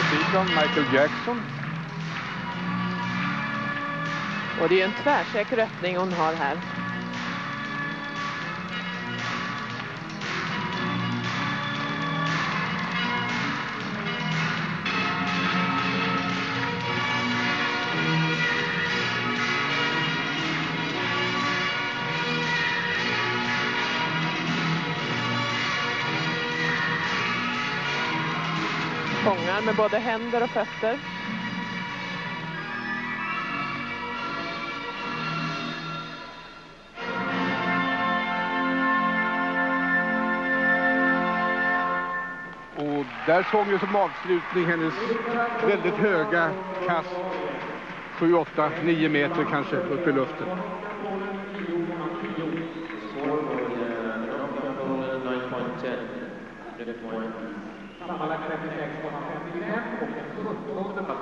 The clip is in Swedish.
musiken Michael Jackson. Och det är en tvärsäker öppning hon har här. Fångar med både händer och fötter. Och där såg vi som avslutning hennes väldigt höga kast. 7, 8, 9 meter kanske upp i luften. Sammanlagt 36,55どうですか?